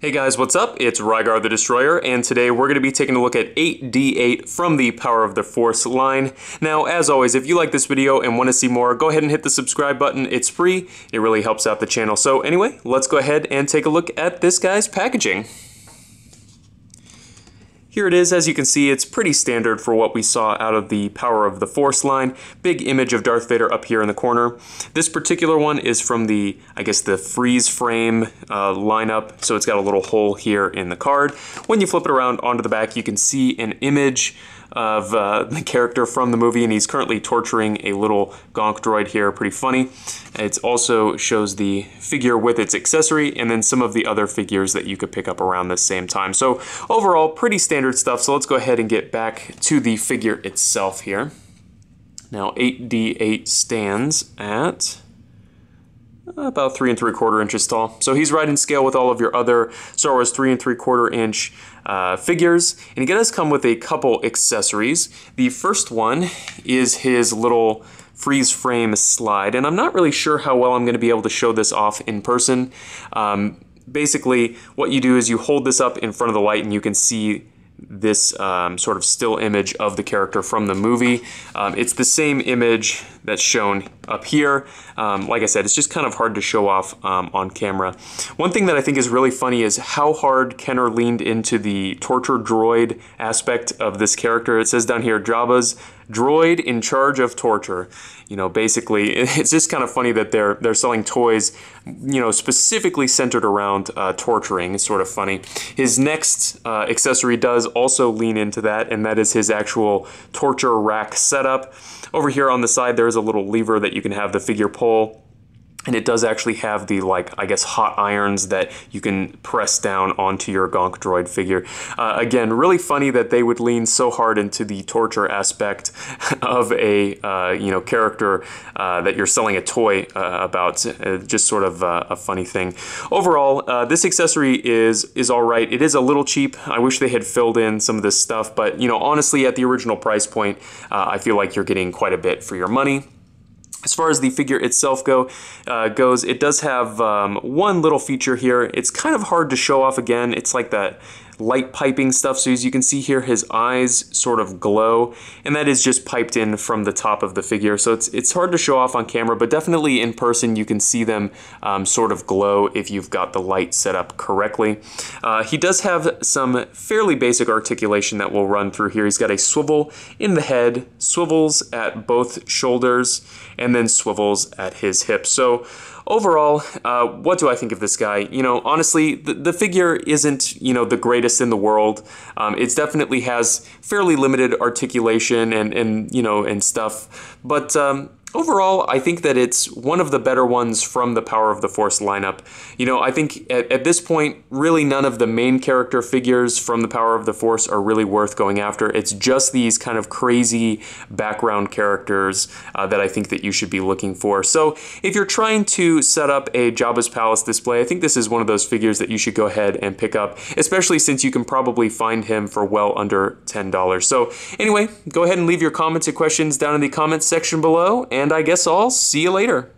Hey guys, what's up? It's Rygar the Destroyer, and today we're going to be taking a look at 8D8 from the Power of the Force line. Now, as always, if you like this video and want to see more, go ahead and hit the subscribe button. It's free. It really helps out the channel. So anyway, let's go ahead and take a look at this guy's packaging. Here it is, as you can see, it's pretty standard for what we saw out of the Power of the Force line. Big image of Darth Vader up here in the corner. This particular one is from the, I guess, the freeze frame uh, lineup, so it's got a little hole here in the card. When you flip it around onto the back, you can see an image of uh, the character from the movie, and he's currently torturing a little gonk droid here. Pretty funny. It also shows the figure with its accessory, and then some of the other figures that you could pick up around the same time. So overall, pretty standard stuff. So let's go ahead and get back to the figure itself here. Now 8D8 stands at about three and three quarter inches tall. So he's right in scale with all of your other Star Wars three and three quarter inch uh, figures. And he does come with a couple accessories. The first one is his little freeze frame slide. And I'm not really sure how well I'm going to be able to show this off in person. Um, basically, what you do is you hold this up in front of the light and you can see this um, sort of still image of the character from the movie. Um, it's the same image that's shown up here. Um, like I said, it's just kind of hard to show off um, on camera. One thing that I think is really funny is how hard Kenner leaned into the torture droid aspect of this character. It says down here, Jabba's droid in charge of torture. You know, basically, it's just kind of funny that they're they're selling toys, you know, specifically centered around uh, torturing. It's sort of funny. His next uh, accessory does also lean into that, and that is his actual torture rack setup. Over here on the side, there's a little lever that you can have the figure pull and it does actually have the like I guess hot irons that you can press down onto your Gonk droid figure. Uh, again, really funny that they would lean so hard into the torture aspect of a uh, you know character uh, that you're selling a toy uh, about. Uh, just sort of uh, a funny thing. Overall, this accessory is is all right. It is a little cheap. I wish they had filled in some of this stuff, but you know honestly, at the original price point, I feel like you're getting quite a bit for your money. As far as the figure itself go uh, goes, it does have um, one little feature here. It's kind of hard to show off again. It's like that light piping stuff. So as you can see here, his eyes sort of glow, and that is just piped in from the top of the figure. So it's, it's hard to show off on camera, but definitely in person you can see them um, sort of glow if you've got the light set up correctly. Uh, he does have some fairly basic articulation that we'll run through here. He's got a swivel in the head, swivels at both shoulders, and then swivels at his hips. So overall, uh, what do I think of this guy? You know, honestly, the, the figure isn't, you know, the greatest in the world. Um, it definitely has fairly limited articulation and, and you know, and stuff. But, um, Overall, I think that it's one of the better ones from the Power of the Force lineup. You know, I think at, at, this point, really none of the main character figures from the Power of the Force are really worth going after. It's just these kind of crazy background characters uh, that I think that you should be looking for. So if you're trying to set up a Jabba's Palace display, I think this is one of those figures that you should go ahead and pick up, especially since you can probably find him for well under $10. So anyway, go ahead and leave your comments and questions down in the comments section below and I guess I'll see you later.